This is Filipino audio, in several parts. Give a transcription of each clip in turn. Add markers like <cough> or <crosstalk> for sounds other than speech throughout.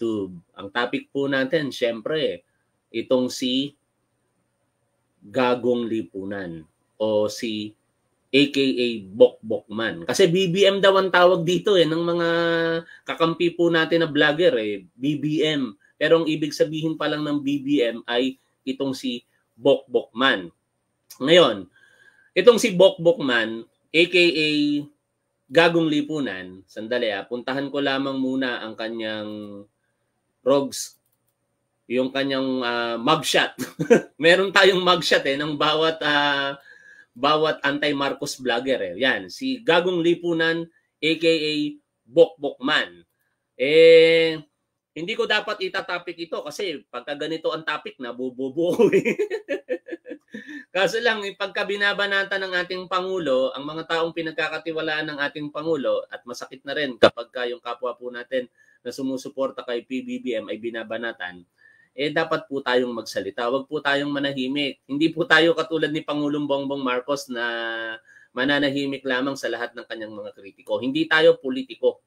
YouTube. Ang topic po natin, syempre, itong si Gagong Lipunan o si aka Bokbokman. Kasi BBM daw ang tawag dito eh ng mga kakampi po natin na vlogger eh, BBM. Pero ang ibig sabihin pa lang ng BBM ay itong si Bokbokman. Ngayon, itong si Bokbokman aka Gagong Lipunan, sandali ah, puntahan ko lamang muna ang kanyang Rogs yung kanyang uh, mugshot. <laughs> Meron tayong mugshot eh ng bawat uh, bawat anti-Marcos vlogger eh. Yan, si Gagong Lipunan aka Bokbokman. Eh hindi ko dapat itatopic ito kasi pagka ganito ang topic na bububo eh. <laughs> Kaso lang, eh, pagka binabanata ng ating Pangulo, ang mga taong pinagkakatiwalaan ng ating Pangulo, at masakit na rin kapag ka yung kapwa po natin na sumusuporta kay PBBM ay binabanatan, eh dapat po tayong magsalita. Huwag po tayong manahimik. Hindi po tayo katulad ni Pangulong Bongbong Marcos na mananahimik lamang sa lahat ng kanyang mga kritiko. Hindi tayo politiko.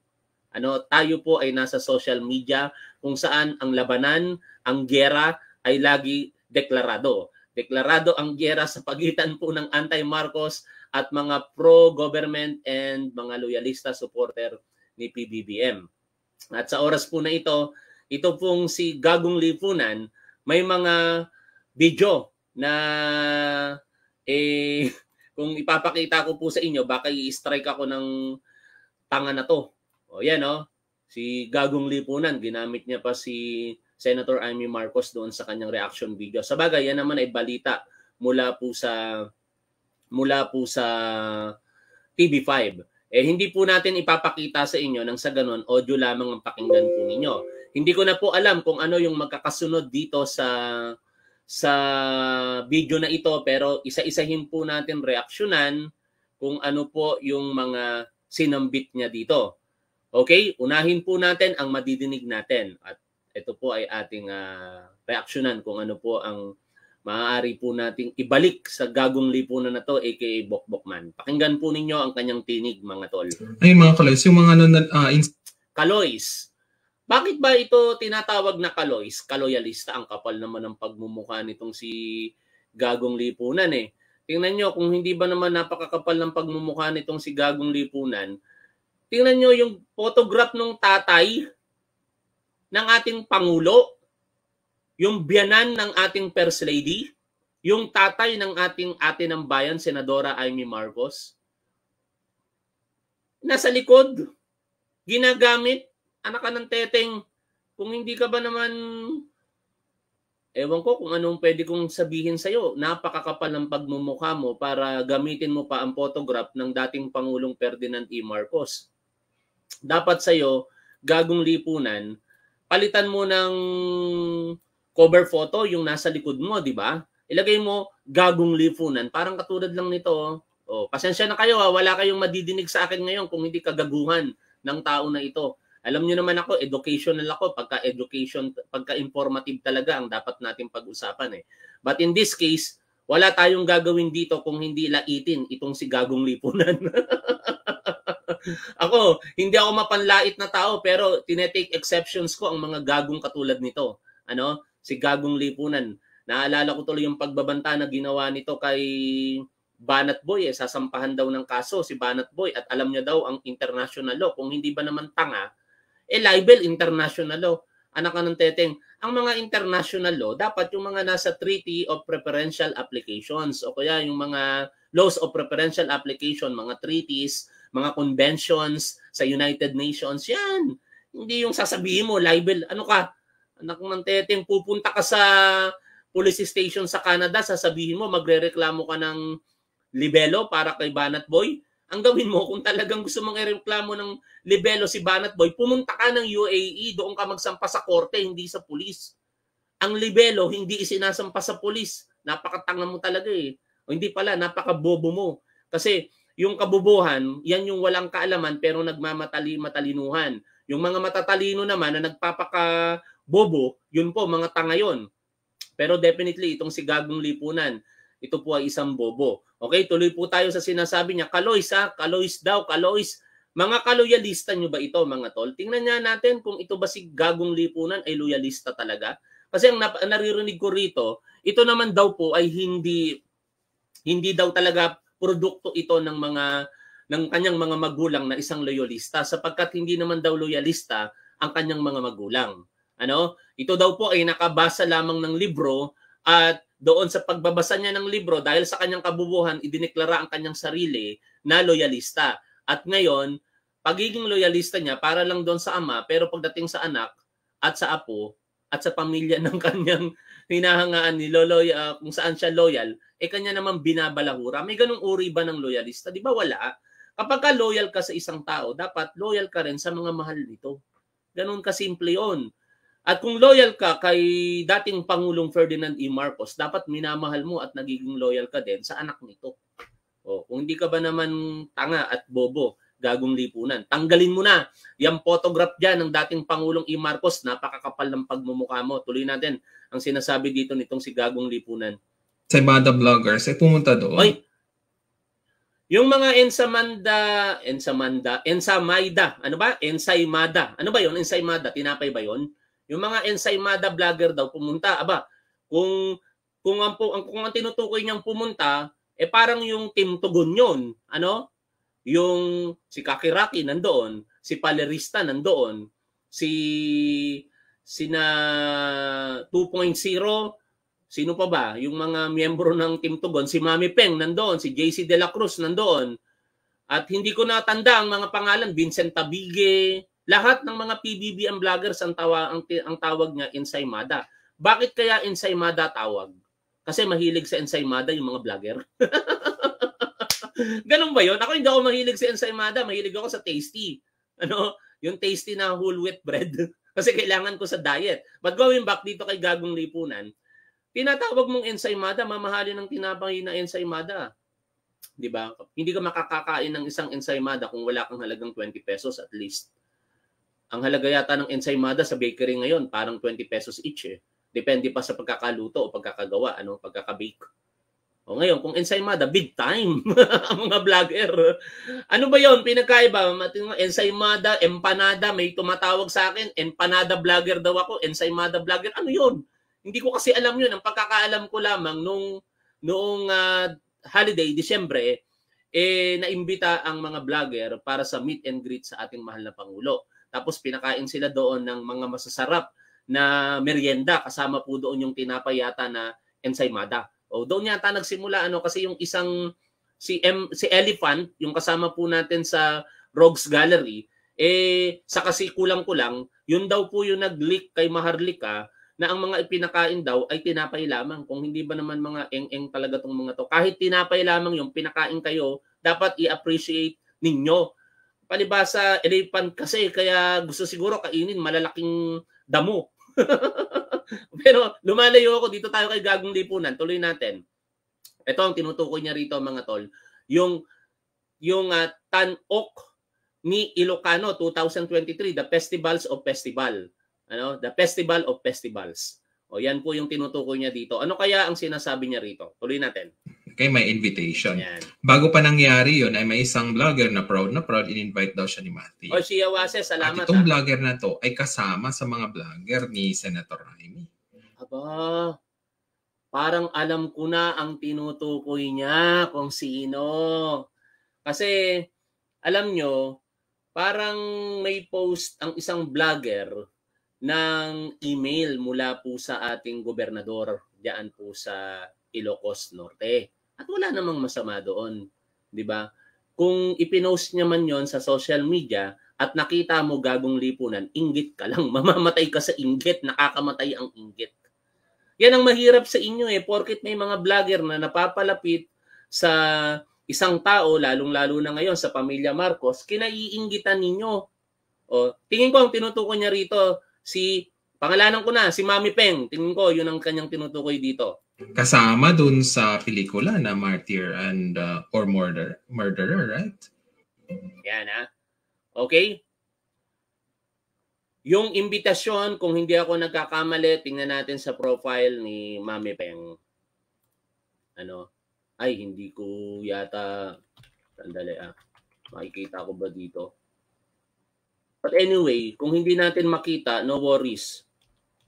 Ano, tayo po ay nasa social media kung saan ang labanan, ang gera ay lagi deklarado. Deklarado ang gera sa pagitan po ng anti-Marcos at mga pro-government and mga loyalista supporter ni PBBM. At sa oras po na ito, ito pong si Gagong Lipunan, may mga video na eh <laughs> kung ipapakita ko po sa inyo, baka i-strike ako ng tanga na to. O yan o, si Gagong Lipunan, ginamit niya pa si Senator Amy Marcos doon sa kanyang reaction video. Sa bagay, yan naman ay balita mula po sa mula po sa TV5. Eh hindi po natin ipapakita sa inyo nang sa ganun audio lamang ang pakinggan po ninyo. Hindi ko na po alam kung ano yung magkakasunod dito sa sa video na ito pero isa-isahin po natin reaksyonan kung ano po yung mga sinambit niya dito. Okay? Unahin po natin ang madidinig natin at ito po ay ating uh, reaksyonan kung ano po ang maaari po nating ibalik sa gagong lipunan na to aka Bokbokman. Pakinggan po ninyo ang kanyang tinig mga tol. Ay mga kaloys, yung mga ano, uh, ins- Kaloys, bakit ba ito tinatawag na kaloys? Kaloyalista ang kapal naman ng pagmumukha nitong si Gagong Lipunan eh. Tingnan nyo, kung hindi ba naman napakakapal ng pagmumukha nitong si Gagong Lipunan, tingnan nyo yung photograph ng tatay ng ating Pangulo, yung biyanan ng ating First Lady, yung tatay ng ating ate ng bayan, Senadora Amy Marcos. Nasa likod, ginagamit anak ka ng teteng, kung hindi ka ba naman, ewan ko kung anong pwede kong sabihin sa'yo, napakakapal ng pagmumukha mo para gamitin mo pa ang photograph ng dating Pangulong Ferdinand E. Marcos. Dapat sa'yo, gagong lipunan, palitan mo ng cover photo yung nasa likod mo, di ba? Ilagay mo gagong lipunan, parang katulad lang nito. Oh, pasensya na kayo ha, wala kayong madidinig sa akin ngayon kung hindi kagaguhan ng tao na ito. Alam niyo naman ako, educational ako. Pagka education, pagka informative talaga ang dapat natin pag-usapan eh. But in this case, wala tayong gagawin dito kung hindi laitin itong si Gagong Lipunan. <laughs> ako, hindi ako mapanlait na tao pero tinetake exceptions ko ang mga gagong katulad nito. Ano? Si Gagong Lipunan. Naalala ko tuloy yung pagbabanta na ginawa nito kay Banat Boy. Eh, sasampahan daw ng kaso si Banat Boy at alam niya daw ang international law. Kung hindi ba naman tanga, eh libel international law. Anak ka ng teteng. Ang mga international law, dapat yung mga nasa Treaty of Preferential Applications o kaya yung mga laws of preferential application, mga treaties, mga conventions sa United Nations, yan. Hindi yung sasabihin mo, libel, ano ka, anak ng teteng, pupunta ka sa police station sa Canada, sasabihin mo, magrereklamo ka ng libelo para kay Banat Boy, ang gawin mo, kung talagang gusto mong ireklamo ng libelo si Banat Boy, pumunta ka ng UAE, doon ka magsampa sa korte, hindi sa pulis. Ang libelo, hindi isinasampa sa pulis. Napakatanga mo talaga eh. O hindi pala, napakabobo mo. Kasi yung kabubuhan, yan yung walang kaalaman pero nagmamatali matalinuhan. Yung mga matatalino naman na nagpapaka bobo, yun po, mga tanga yon. Pero definitely, itong si Gagong Lipunan, ito po ay isang bobo. Okay, tuloy po tayo sa sinasabi niya. Kalois ha, Kalois daw, Kalois. Mga kaloyalista nyo ba ito, mga tol? Tingnan niya natin kung ito ba si Gagong Lipunan ay loyalista talaga. Kasi ang naririnig ko rito, ito naman daw po ay hindi hindi daw talaga produkto ito ng mga ng kanyang mga magulang na isang loyalista sapagkat hindi naman daw loyalista ang kanyang mga magulang. Ano? Ito daw po ay nakabasa lamang ng libro at doon sa pagbabasa niya ng libro dahil sa kanyang kabubuhan idineklara ang kanyang sarili na loyalista. At ngayon, pagiging loyalista niya para lang doon sa ama, pero pagdating sa anak at sa apo at sa pamilya <laughs> ng kanyang hinahangaan ni Lolo uh, kung saan siya loyal, eh kanya naman binabalahura. May ganung uri ba ng loyalista? Di ba wala? Kapag ka loyal ka sa isang tao, dapat loyal ka rin sa mga mahal nito. Ganun kasimple yon. At kung loyal ka kay dating Pangulong Ferdinand E. Marcos, dapat minamahal mo at nagiging loyal ka din sa anak nito. O, kung hindi ka ba naman tanga at bobo, gagong lipunan. Tanggalin mo na yung photograph dyan ng dating Pangulong E. Marcos. Napakakapal ng pagmumukha mo. Tuloy natin ang sinasabi dito nitong si gagong lipunan. Sa Bada Vloggers ay pumunta doon. Oy, yung mga ensamanda, ensamanda, ensamayda, ano ba? Ensaymada. Ano ba 'yon? Ensaymada, tinapay ba 'yon? Yung mga ensaymada vlogger daw pumunta. Aba, kung kung ang, kung ang tinutukoy niyang pumunta, eh parang yung Team Tugon 'yon. Ano? Yung si Kakiraki nandoon, si Palerista nandoon, si sina 2.0, sino pa ba? Yung mga miyembro ng Team Tugon, si Mami Peng nandoon, si JC De La Cruz nandoon. At hindi ko natanda ang mga pangalan, Vincent Tabige, lahat ng mga PBBM vloggers ang, tawa, ang, ang tawag niya Ensaymada. Bakit kaya Ensaymada tawag? Kasi mahilig sa Ensaymada yung mga vlogger. <laughs> Ganun ba yun? Ako hindi ako mahilig sa ensaymada. Mahilig ako sa tasty. Ano? Yung tasty na whole wheat bread. <laughs> Kasi kailangan ko sa diet. But going back dito kay Gagong Lipunan, tinatawag mong ensaymada, mamahalin ng tinapay na ensaymada. 'Di ba? Hindi ka makakakain ng isang ensaymada kung wala kang halagang 20 pesos at least. Ang halaga yata ng ensaymada sa bakery ngayon, parang 20 pesos each eh. Depende pa sa pagkakaluto o pagkakagawa, ano, pagkakabake. O ngayon, kung ensaymada, big time <laughs> ang mga vlogger. Ano ba yon Pinagkaiba, ensaymada, empanada, may tumatawag sa akin, empanada vlogger daw ako, ensaymada vlogger. Ano yon Hindi ko kasi alam yun. Ang pagkakaalam ko lamang nung noong uh, holiday, Disyembre, eh naimbita ang mga vlogger para sa meet and greet sa ating mahal na Pangulo. Tapos pinakain sila doon ng mga masasarap na merienda kasama po doon yung tinapay yata na ensaymada. O doon yata nagsimula ano kasi yung isang si M, si Elephant, yung kasama po natin sa Rogues Gallery, eh sa kasi kulang-kulang, yun daw po yung nag-leak kay Maharlika na ang mga ipinakain daw ay tinapay lamang. Kung hindi ba naman mga eng-eng talaga tong mga to. Kahit tinapay lamang yung pinakain kayo, dapat i-appreciate ninyo. Palibasa, elephant kasi, kaya gusto siguro kainin malalaking damo. <laughs> Pero lumalayo ako dito tayo kay Gagong Lipunan. Tuloy natin. Ito ang tinutukoy niya rito mga tol. Yung yung uh, Tan-ok ni Ilocano 2023, the Festivals of Festival. Ano? The Festival of Festivals. O yan po yung tinutukoy niya dito. Ano kaya ang sinasabi niya rito? Tuloy natin. Okay, may invitation. Yan. Bago pa nangyari yon ay may isang vlogger na proud na proud, in-invite daw siya ni Matty. O si Yawase, salamat. At itong ha? vlogger na to ay kasama sa mga vlogger ni Senator Raimi. Aba, parang alam ko na ang tinutukoy niya kung sino. Kasi, alam nyo, parang may post ang isang vlogger ng email mula po sa ating gobernador diyan po sa Ilocos Norte. Wala namang masama doon, 'di ba? Kung ipinost niya man 'yon sa social media at nakita mo gagong lipunan, inggit ka lang, <laughs> mamamatay ka sa inggit, nakakamatay ang inggit. Yan ang mahirap sa inyo eh, porkit may mga vlogger na napapalapit sa isang tao, lalong-lalo na ngayon sa pamilya Marcos, kinaiinggitan ninyo. O, tingin ko ang tinutukoy niya rito, si, pangalanan ko na, si Mami Peng. Tingin ko, yun ang kanyang tinutukoy dito kasama dun sa pelikula na Martyr and uh, or Murder Murderer, right? Yan ha. Okay? Yung imbitasyon, kung hindi ako nagkakamali, tingnan natin sa profile ni Mami Peng. Ano? Ay, hindi ko yata... Sandali ah. Makikita ko ba dito? But anyway, kung hindi natin makita, no worries.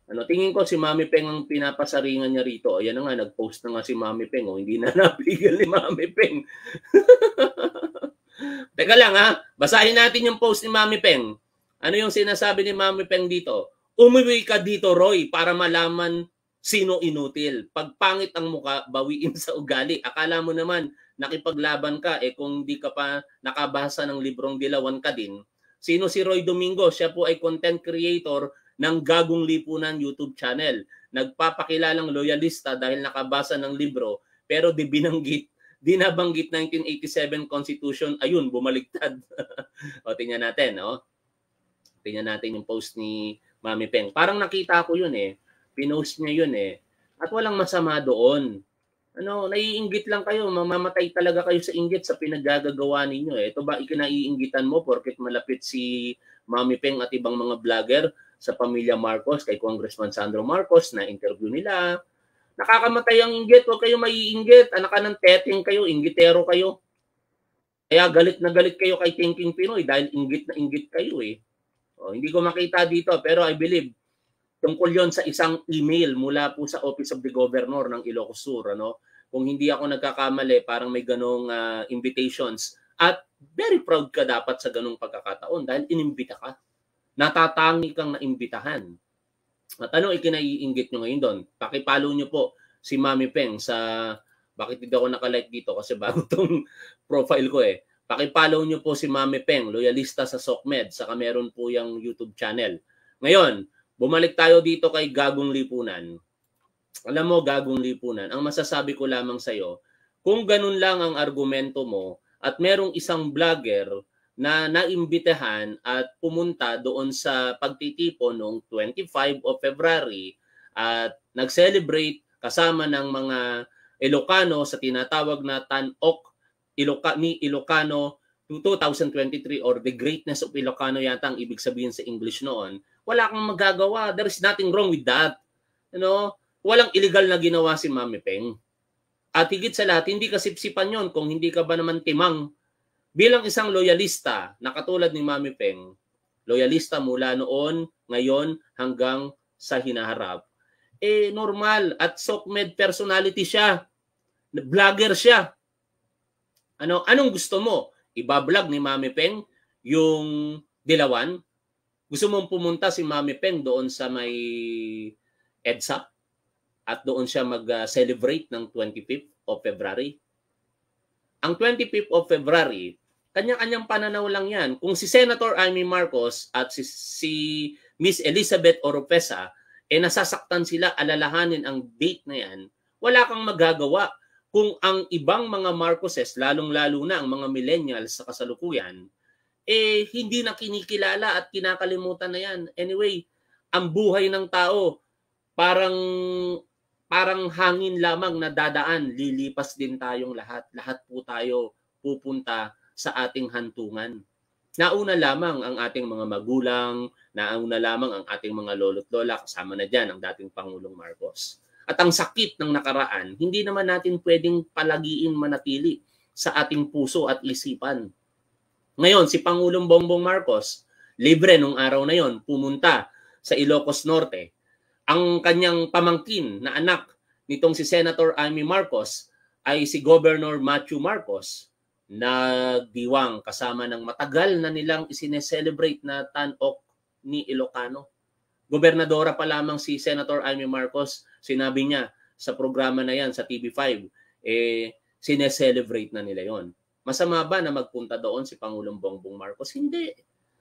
Ano, tingin ko si Mami Peng ang pinapasaringan niya rito. Ayan na nga, nag-post na nga si Mami Peng. Oh, hindi na <laughs> napigil ni Mami Peng. <laughs> Teka lang ha, basahin natin yung post ni Mami Peng. Ano yung sinasabi ni Mami Peng dito? Umuwi ka dito, Roy, para malaman sino inutil. Pag pangit ang muka, bawiin sa ugali. Akala mo naman, nakipaglaban ka, eh kung di ka pa nakabasa ng librong dilawan ka din. Sino si Roy Domingo? Siya po ay content creator ng Gagong Lipunan YouTube channel. Nagpapakilalang loyalista dahil nakabasa ng libro pero di binanggit, di nabanggit 1987 Constitution, ayun, bumaliktad. <laughs> o tingnan natin, no? Tingnan natin yung post ni Mami Peng. Parang nakita ko yun eh. Pinost niya yun eh. At walang masama doon. Ano, naiinggit lang kayo, mamamatay talaga kayo sa inggit sa pinaggagawa ninyo eh. Ito ba ikinaiinggitan mo porket malapit si Mami Peng at ibang mga vlogger sa pamilya Marcos kay Congressman Sandro Marcos na interview nila. Nakakamatay ang inggit, huwag kayo maiinggit. Anak ka ng teteng kayo, inggitero kayo. Kaya galit na galit kayo kay Thinking Pinoy dahil inggit na inggit kayo eh. O, hindi ko makita dito pero I believe tungkol yon sa isang email mula po sa Office of the Governor ng Ilocos Sur. Ano? Kung hindi ako nagkakamali, parang may ganong uh, invitations. At very proud ka dapat sa ganong pagkakataon dahil inimbita ka natatangi kang naimbitahan. At ano ikinaiinggit nyo ngayon doon? Pakipalo nyo po si Mami Peng sa, bakit hindi ako nakalike dito kasi bago <laughs> tong profile ko eh. Pakipollow nyo po si Mami Peng, loyalista sa SOCMED, saka meron po yung YouTube channel. Ngayon, bumalik tayo dito kay Gagong Lipunan. Alam mo, Gagong Lipunan, ang masasabi ko lamang sa'yo, kung ganun lang ang argumento mo at merong isang vlogger na naimbitahan at pumunta doon sa pagtitipon noong 25 of February at nag-celebrate kasama ng mga Ilocano sa tinatawag na Tan-Ok Iloca, ni Ilocano 2023 or the greatness of Ilocano yata ang ibig sabihin sa English noon. Wala kang magagawa. There is nothing wrong with that. You know, walang illegal na ginawa si Mami Peng. At higit sa lahat, hindi kasipsipan yon kung hindi ka ba naman timang Bilang isang loyalista na katulad ni Mami Peng, loyalista mula noon, ngayon hanggang sa hinaharap, eh normal at SOCMED personality siya. Vlogger siya. Ano anong gusto mo? Iba-vlog ni Mami Peng yung Dilawan? Gusto mong pumunta si Mami Peng doon sa may EDSA at doon siya mag-celebrate ng 25th of February? Ang 25th of February, kanya-kanyang pananaw lang yan. Kung si Senator Amy Marcos at si, si Miss Elizabeth Oropesa, eh nasasaktan sila, alalahanin ang date na yan, wala kang magagawa. Kung ang ibang mga Marcoses, lalong-lalo na ang mga millennials sa kasalukuyan, eh hindi na kinikilala at kinakalimutan na yan. Anyway, ang buhay ng tao parang parang hangin lamang na dadaan, lilipas din tayong lahat. Lahat po tayo pupunta sa ating hantungan. Nauna lamang ang ating mga magulang, nauna lamang ang ating mga lolo't lola, kasama na dyan ang dating Pangulong Marcos. At ang sakit ng nakaraan, hindi naman natin pwedeng palagiin manatili sa ating puso at isipan. Ngayon, si Pangulong Bongbong Marcos, libre nung araw na yon, pumunta sa Ilocos Norte. Ang kanyang pamangkin na anak nitong si Senator Amy Marcos ay si Governor Matthew Marcos nagdiwang kasama ng matagal na nilang isineselebrate na Tan-Ok ni Ilocano. Gobernadora pa lamang si Senator Amy Marcos, sinabi niya sa programa na yan sa TV5, eh sineselebrate na nila yon. Masama ba na magpunta doon si Pangulong Bongbong Marcos? Hindi.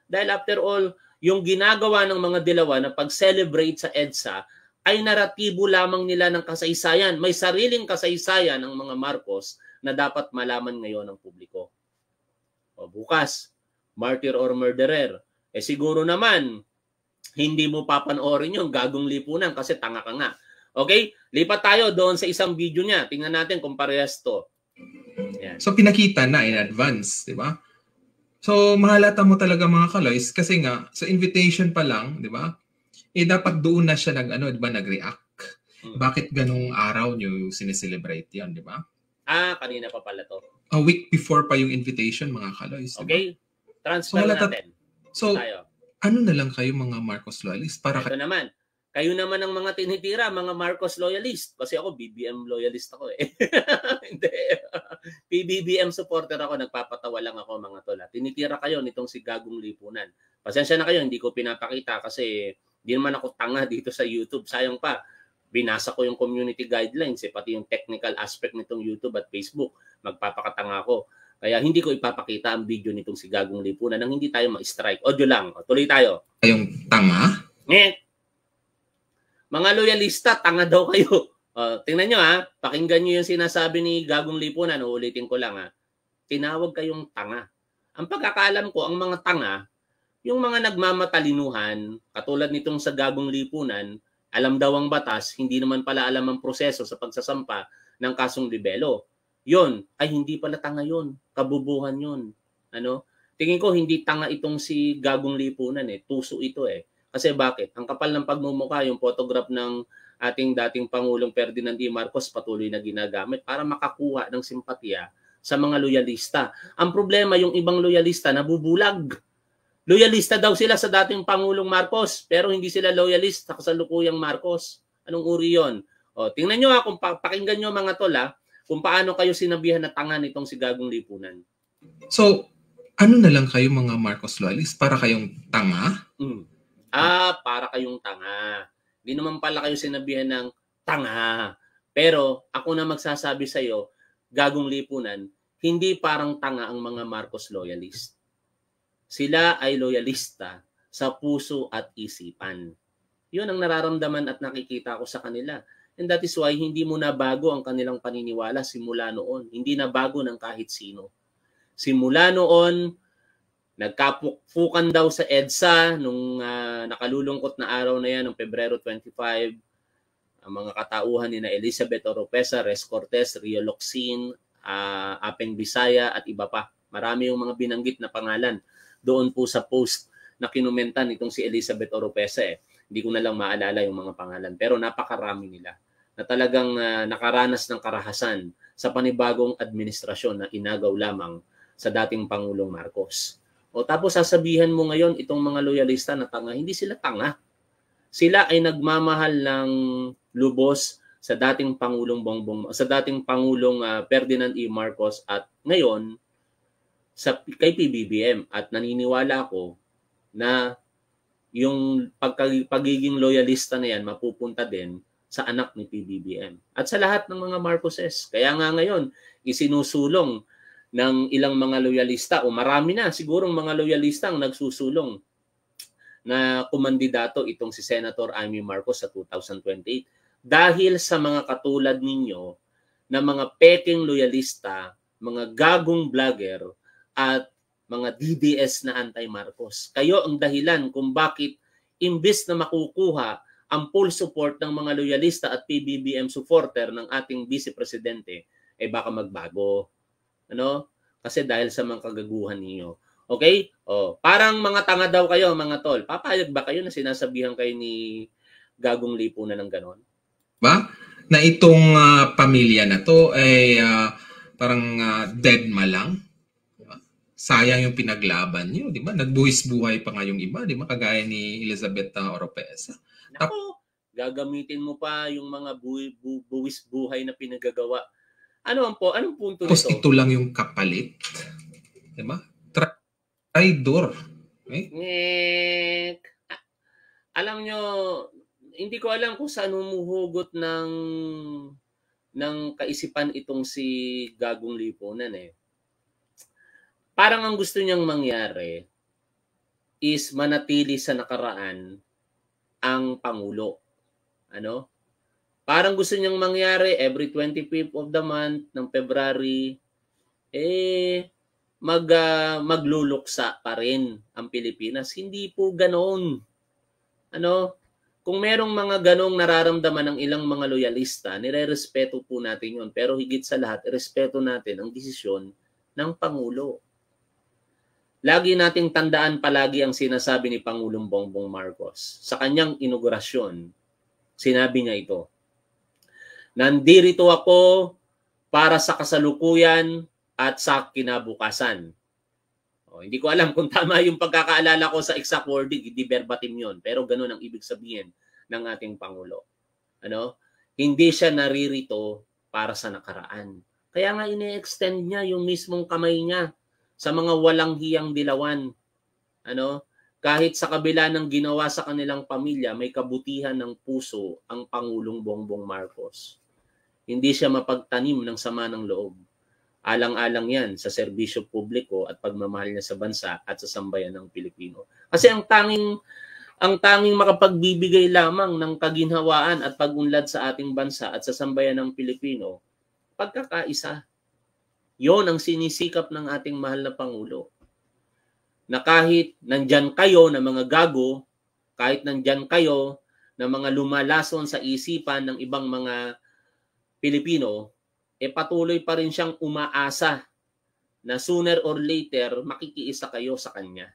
Dahil after all, yung ginagawa ng mga dilawa na pag-celebrate sa EDSA ay naratibo lamang nila ng kasaysayan. May sariling kasaysayan ng mga Marcos na dapat malaman ngayon ng publiko. O bukas, martyr or murderer. Eh siguro naman, hindi mo papanoorin yung gagong lipunan kasi tanga ka nga. Okay? Lipat tayo doon sa isang video niya. Tingnan natin kung parehas to. Yan. So pinakita na in advance, di ba? So mahalata mo talaga mga kaloys kasi nga sa invitation pa lang, di ba? Eh dapat doon na siya nag ano, di ba, nag-react. Hmm. Bakit ganung araw niyo sineselebrate 'yan, di ba? Ah, kanina pa pala to. A week before pa yung invitation, mga kaloys. Okay. Transfer so, natin. So, tayo. ano na lang kayo mga Marcos loyalist para Ito naman, kayo naman ang mga tinitira, mga Marcos loyalist. Kasi ako, BBM loyalist ako eh. <laughs> Hindi. PBBM supporter ako, nagpapatawa lang ako mga tola. Tinitira kayo nitong si Gagong Lipunan. Pasensya na kayo, hindi ko pinapakita kasi hindi naman ako tanga dito sa YouTube. Sayang pa, binasa ko yung community guidelines, eh, pati yung technical aspect nitong YouTube at Facebook. Magpapakatanga ako. Kaya hindi ko ipapakita ang video nitong si Gagong Lipunan nang hindi tayo ma-strike. Audio lang. O, tuloy tayo. kayong tanga? Ngek! Mga loyalista, tanga daw kayo. Uh, tingnan nyo ha, pakinggan nyo yung sinasabi ni Gagong Lipunan, uulitin ko lang ha. Tinawag kayong tanga. Ang pagkakalam ko, ang mga tanga, yung mga nagmamatalinuhan, katulad nitong sa Gagong Lipunan, alam daw ang batas, hindi naman pala alam ang proseso sa pagsasampa ng kasong libelo. Yon ay hindi pala tanga yon, kabubuhan yon. Ano? Tingin ko hindi tanga itong si Gagong Lipunan eh, tuso ito eh. Kasi bakit? Ang kapal ng pagmumukha, yung photograph ng ating dating Pangulong Ferdinand E. Marcos patuloy na ginagamit para makakuha ng simpatya sa mga loyalista. Ang problema, yung ibang loyalista nabubulag. Loyalista daw sila sa dating Pangulong Marcos, pero hindi sila loyalist sa kasalukuyang Marcos. Anong uri yon? O, tingnan nyo ha, kung pa- pakinggan nyo mga tol ha, kung paano kayo sinabihan na tanga nitong si Gagong Lipunan. So, ano na lang kayo mga Marcos loyalist para kayong tanga? Mm. Ah, para kayong tanga. Hindi naman pala kayo sinabihan ng tanga. Pero ako na magsasabi sa iyo, gagong lipunan, hindi parang tanga ang mga Marcos loyalist. Sila ay loyalista sa puso at isipan. Yun ang nararamdaman at nakikita ko sa kanila. And that is why hindi mo na bago ang kanilang paniniwala simula noon. Hindi na bago ng kahit sino. Simula noon, Nagkapukan daw sa EDSA nung uh, nakalulungkot na araw na yan, noong Pebrero 25, ang mga katauhan ni na Elizabeth Oropesa, Res Cortez, Rio Locsin, uh, Apeng Bisaya at iba pa. Marami yung mga binanggit na pangalan doon po sa post na kinumentan itong si Elizabeth Oropesa. Eh. Hindi ko na lang maalala yung mga pangalan. Pero napakarami nila na talagang uh, nakaranas ng karahasan sa panibagong administrasyon na inagaw lamang sa dating Pangulong Marcos. O tapos sasabihan mo ngayon itong mga loyalista na tanga, hindi sila tanga. Sila ay nagmamahal ng lubos sa dating Pangulong Bongbong sa dating Pangulong uh, Ferdinand E. Marcos at ngayon sa kay PBBM at naniniwala ako na yung pagka, pagiging loyalista na yan mapupunta din sa anak ni PBBM at sa lahat ng mga Marcoses. Kaya nga ngayon isinusulong ng ilang mga loyalista o marami na sigurong mga loyalista ang nagsusulong na kumandidato itong si Senator Amy Marcos sa 2028 dahil sa mga katulad ninyo na mga peking loyalista, mga gagong vlogger at mga DDS na anti-Marcos. Kayo ang dahilan kung bakit imbes na makukuha ang full support ng mga loyalista at PBBM supporter ng ating vice presidente, eh baka magbago. Ano? Kasi dahil sa mga kagaguhan niyo. Okay? Oh, parang mga tanga daw kayo, mga tol. Papayag ba kayo na sinasabihan kayo ni Gagong Lipunan ng ganon? Ba? Na itong uh, pamilya na to ay uh, parang uh, dead ma lang. Diba? Sayang yung pinaglaban niyo, di ba? Nagbuwis buhay pa nga yung iba, di ba? Kagaya ni Elizabeth uh, Oropesa. Nako, gagamitin mo pa yung mga bu- bu- buwis buhay na pinagagawa ano ang po? Anong punto Tapos nito? ito lang yung kapalit. Di ba? Traidor. Okay? Ngek. Alam nyo, hindi ko alam kung saan humuhugot ng ng kaisipan itong si Gagong Lipunan eh. Parang ang gusto niyang mangyari is manatili sa nakaraan ang Pangulo. Ano? Parang gusto niyang mangyari every 25th of the month ng February, eh, mag, uh, magluluksa pa rin ang Pilipinas. Hindi po ganoon. Ano? Kung merong mga ganong nararamdaman ng ilang mga loyalista, nire-respeto po natin yon. Pero higit sa lahat, respeto natin ang desisyon ng Pangulo. Lagi nating tandaan palagi ang sinasabi ni Pangulong Bongbong Marcos. Sa kanyang inaugurasyon, sinabi niya ito, Nandirito ako para sa kasalukuyan at sa kinabukasan. O, hindi ko alam <laughs> kung tama yung pagkakaalala ko sa exact wording, hindi verbatim yun. Pero ganun ang ibig sabihin ng ating Pangulo. Ano? Hindi siya naririto para sa nakaraan. Kaya nga ini-extend niya yung mismong kamay niya sa mga walang hiyang dilawan. Ano? Kahit sa kabila ng ginawa sa kanilang pamilya, may kabutihan ng puso ang Pangulong Bongbong Marcos. Hindi siya mapagtanim ng sama ng loob. Alang-alang yan sa serbisyo publiko at pagmamahal niya sa bansa at sa sambayan ng Pilipino. Kasi ang tanging ang tanging makapagbibigay lamang ng kaginhawaan at pagunlad sa ating bansa at sa sambayan ng Pilipino, pagkakaisa. Yon ang sinisikap ng ating mahal na Pangulo na kahit nandyan kayo na mga gago, kahit nandyan kayo na mga lumalason sa isipan ng ibang mga Pilipino, eh patuloy pa rin siyang umaasa na sooner or later makikiisa kayo sa kanya.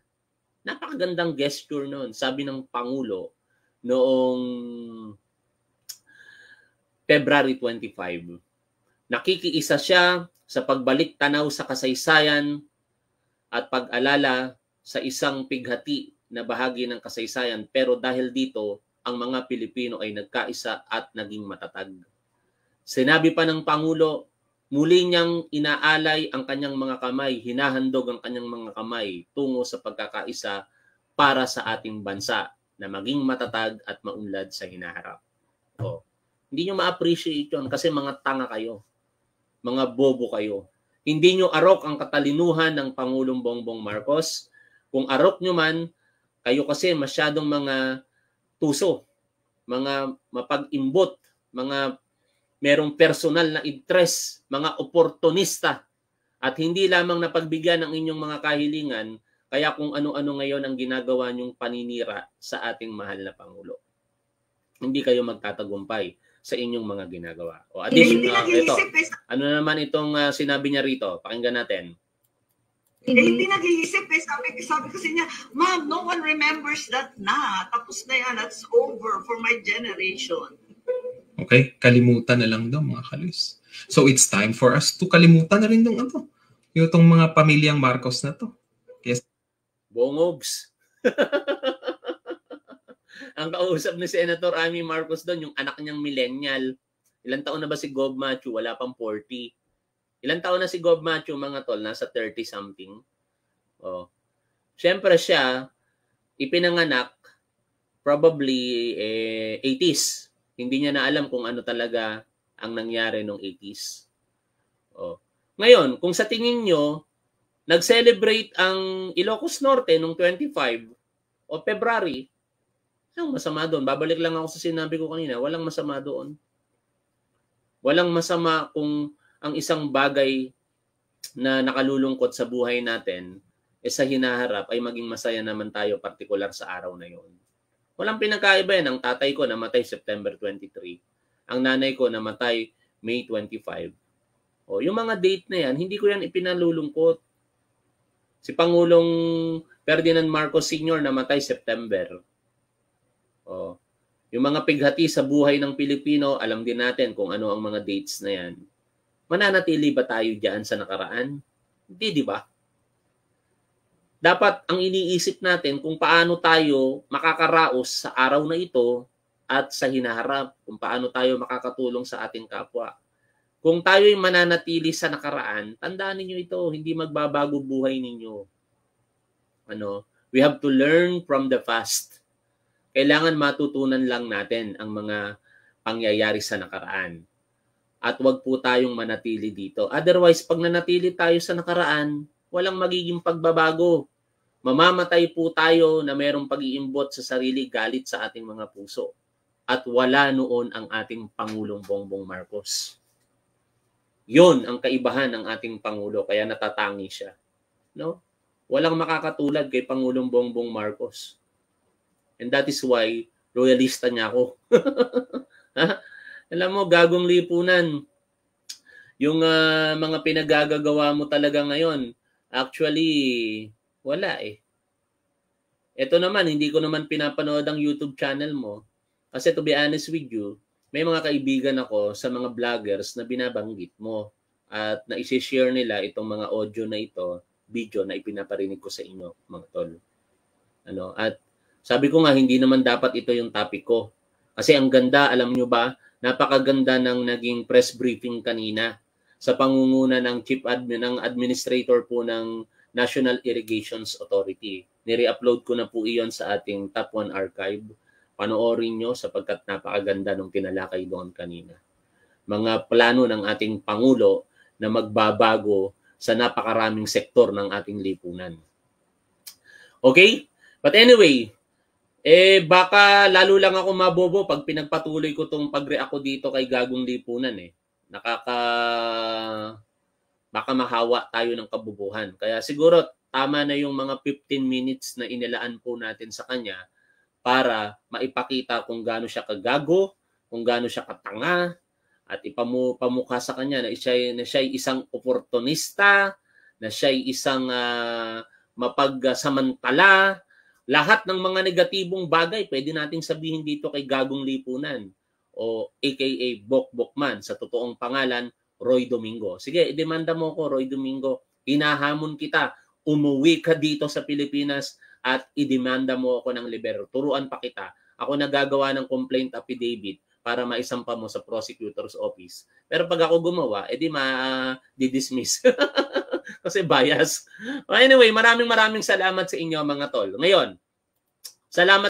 Napakagandang gesture noon, sabi ng Pangulo noong February 25. Nakikiisa siya sa pagbalik tanaw sa kasaysayan at pag-alala sa isang pighati na bahagi ng kasaysayan pero dahil dito ang mga Pilipino ay nagkaisa at naging matatag. Sinabi pa ng Pangulo, muli niyang inaalay ang kanyang mga kamay, hinahandog ang kanyang mga kamay tungo sa pagkakaisa para sa ating bansa na maging matatag at maunlad sa hinaharap. O, hindi nyo ma-appreciate yun kasi mga tanga kayo. Mga bobo kayo. Hindi nyo arok ang katalinuhan ng Pangulong Bongbong Marcos kung arok nyo man, kayo kasi masyadong mga tuso, mga mapag-imbot, mga merong personal na interest, mga oportunista, at hindi lamang napagbigyan ng inyong mga kahilingan, kaya kung ano-ano ngayon ang ginagawa nyong paninira sa ating mahal na Pangulo. Hindi kayo magtatagumpay sa inyong mga ginagawa. O additional, uh, ito, ano naman itong uh, sinabi niya rito? Pakinggan natin. Eh, hindi nag-iisip eh. Sabi, sabi kasi niya, Ma'am, no one remembers that na. Tapos na yan. That's over for my generation. Okay? Kalimutan na lang daw mga kalis. So it's time for us to kalimutan na rin yung ano. Yung itong mga pamilyang Marcos na to. Yes. Bongogs. <laughs> Ang kausap ni Senator Amy Marcos doon, yung anak niyang millennial. Ilan taon na ba si Gob Machu? Wala pang 40. Ilan taon na si Gob Macho mga tol? Nasa 30 something. Oh. Siyempre siya, ipinanganak probably eh, 80s. Hindi niya na alam kung ano talaga ang nangyari nung 80s. Oh. Ngayon, kung sa tingin nyo, nag-celebrate ang Ilocos Norte nung 25 o February, anong masama doon? Babalik lang ako sa sinabi ko kanina, walang masama doon. Walang masama kung ang isang bagay na nakalulungkot sa buhay natin eh sa hinaharap ay maging masaya naman tayo partikular sa araw na yon. Walang pinagkaiba yan. Ang tatay ko namatay September 23. Ang nanay ko namatay May 25. O, yung mga date na yan, hindi ko yan ipinalulungkot. Si Pangulong Ferdinand Marcos Sr. namatay September. O, yung mga pighati sa buhay ng Pilipino, alam din natin kung ano ang mga dates na yan mananatili ba tayo diyan sa nakaraan? Hindi, di ba? Dapat ang iniisip natin kung paano tayo makakaraos sa araw na ito at sa hinaharap, kung paano tayo makakatulong sa ating kapwa. Kung tayo'y mananatili sa nakaraan, tandaan ninyo ito, hindi magbabago buhay ninyo. Ano, we have to learn from the past. Kailangan matutunan lang natin ang mga pangyayari sa nakaraan at wag po tayong manatili dito. Otherwise, pag nanatili tayo sa nakaraan, walang magiging pagbabago. Mamamatay po tayo na mayroong pag-iimbot sa sarili galit sa ating mga puso. At wala noon ang ating Pangulong Bongbong Marcos. Yon ang kaibahan ng ating Pangulo, kaya natatangi siya. No? Walang makakatulad kay Pangulong Bongbong Marcos. And that is why royalista niya ako. <laughs> Alam mo, gagong lipunan. Yung uh, mga pinagagagawa mo talaga ngayon, actually, wala eh. Ito naman, hindi ko naman pinapanood ang YouTube channel mo. Kasi to be honest with you, may mga kaibigan ako sa mga vloggers na binabanggit mo at na share nila itong mga audio na ito video na ipinaparinig ko sa inyo, mga tol. Ano, at sabi ko nga hindi naman dapat ito yung topic ko. Kasi ang ganda, alam nyo ba, napakaganda ng naging press briefing kanina sa pangunguna ng chief admin ng administrator po ng National Irrigations Authority. Nire-upload ko na po iyon sa ating Top 1 archive. Panoorin nyo sapagkat napakaganda ng tinalakay doon kanina. Mga plano ng ating Pangulo na magbabago sa napakaraming sektor ng ating lipunan. Okay? But anyway, eh baka lalo lang ako mabobo pag pinagpatuloy ko tong pag-react ko dito kay Gagong Lipunan eh. Nakaka baka mahawa tayo ng kabubuhan. Kaya siguro tama na yung mga 15 minutes na inilaan po natin sa kanya para maipakita kung gaano siya kagago, kung gaano siya katanga, at ipamukha sa kanya na siya, na siya isang oportunista, na siya isang uh, mapagsamantala, lahat ng mga negatibong bagay pwede nating sabihin dito kay Gagong Lipunan o aka Bok Bokman sa totoong pangalan Roy Domingo. Sige, demanda mo ko Roy Domingo. Hinahamon kita. Umuwi ka dito sa Pilipinas at idemanda mo ako ng libero. Turuan pa kita. Ako nagagawa ng complaint affidavit para maisampa mo sa prosecutor's office. Pero pag ako gumawa, edi ma-dismiss. <laughs> Kasi bias. Anyway, maraming maraming salamat sa inyo mga tol. Ngayon, salamat